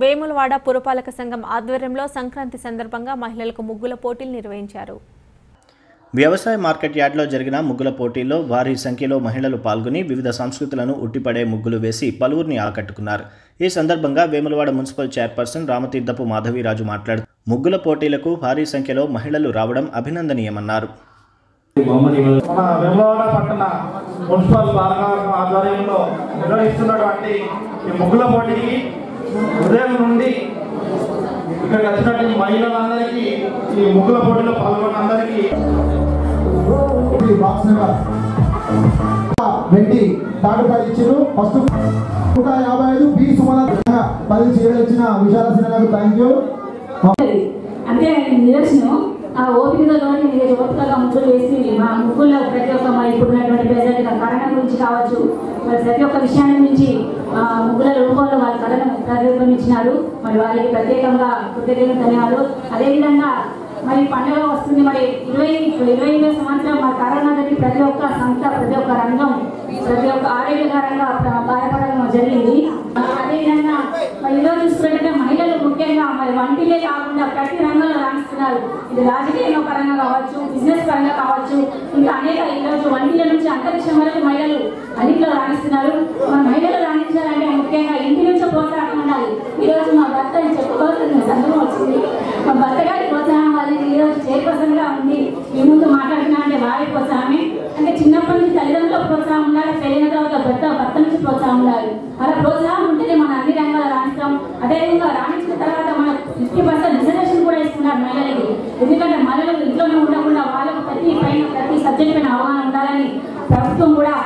వేములవాడ పురపాలక సంఘం ఆధ్వర్యంలో సంక్రాంతి సందర్భంగా మహిళలకు ముగ్గుల పోటీలు నిర్వహించారు. వ్యవసాయ మార్కెట్ యార్డ్లో జరిగిన ముగ్గుల పోటీల్లో భారీ సంఖ్యలో మహిళలు పాల్గొని వివిధ సంస్కృతులను ఉట్టిపడే ముగ్గులు వేసి పలువురిని ఆకట్టుకున్నారు. ఈ సందర్భంగా వేములవాడ మున్సిపల్ చైర్పర్సన్ రామతీర్థపు మాధవీరాజు మాట్లాడుతూ ముగ్గుల పోటీలకు భారీ సంఖ్యలో మహిళలు రావడం అభినందనీయమన్నారు. మన వెమ్లవాడ పట్టణ మున్సిపల్ ఆధ్వర్యంలో నిర్వహిస్తున్నటువంటి ఈ ముగ్గుల పోటీకి ఉదయం నుండి ఇక్కడికి వచ్చినటువంటి మహిళలందరికీ ఈ ముగ్గుల పోటీలో పాల్గొన్న అందరికీ వెండి ప్రైజ్ ఇచ్చారు ఫస్ట్ నూట యాభై ఐదు బి సుమన పది చీరలు ఇచ్చిన విశాల సినిమాకు థ్యాంక్ యూ అంటే నిదర్శనం ఆ ఓపికతోని ఓపికగా ముగ్గులు వేసి మా ముగ్గుల్లో ప్రతి ఒక్క మా ఇప్పుడు ఉన్నటువంటి ప్రజెంట్ కరోనా గురించి కావచ్చు. మరి ప్రతి ఒక్క విషయాన్ని నుంచి ఇచ్చినారు మరి వారికి ప్రత్యేకంగా కృతజ్ఞతలు ధన్యవాదాలు అదేవిధంగా మరి పండుగ వస్తుంది. మరి ఇరవై ఇరవై ఐదో సంవత్సరం మరి కరోనా ప్రతి ఒక్క సంస్థ ప్రతి ఒక్క రంగం ప్రతి ఒక్క ఆరోగ్యకరంగా ప్ర- బాధపడడం జరిగింది. అదేవిధంగా మరి ఈరోజు చూసుకుంటే మహిళలు ముఖ్యంగా మరి వంటిలే కాకుండా ప్రతి రంగంలో రాణిస్తున్నారు. ఇది రాజకీయ పరంగా కావచ్చు బిజినెస్ పరంగా కావచ్చు. ఇంకా అనేక ఈరోజు వంటిల నుంచి అంతరిక్షం వరకు మహిళలు అన్నింటిలో రాణిస్తున్నారు మన మహిళలు రాణించాలంటే ముఖ్యంగా ఇంటి నుంచి ప్రోత్సాహం ఉండాలి ఈరోజు మా భర్త అని చెప్పుకోవాల్సిన సందర్భం వచ్చింది మా భర్త గారి ప్రోత్సాహం వాళ్ళకి ఈరోజు చైర్పర్సన్గా ఉంది మీ ముందు మాట్లాడుతున్నా అంటే అంటే చిన్నప్పటి నుంచి తల్లిదండ్రుల ప్రోత్సాహం ఉండాలి పెళ్ళిన తర్వాత భర్త భర్త నుంచి ప్రోత్సాహం ఉండాలి. అలా ప్రోత్సాహం ఉంటేనే మన అన్ని రంగాలు రాణిస్తాం. అదేవిధంగా రాణించిన తర్వాత మన ఫిఫ్టీ పర్సెంట్ రిజర్వేషన్ కూడా ఇస్తున్నారు మహిళలకి. ఎందుకంటే మహిళలు ఇంట్లోనే ఉండకుండా వాళ్ళకు ప్రతి పైన ప్రతి సబ్జెక్ట్ పైన అవగాహన ఉండాలని ప్రభుత్వం కూడా